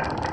you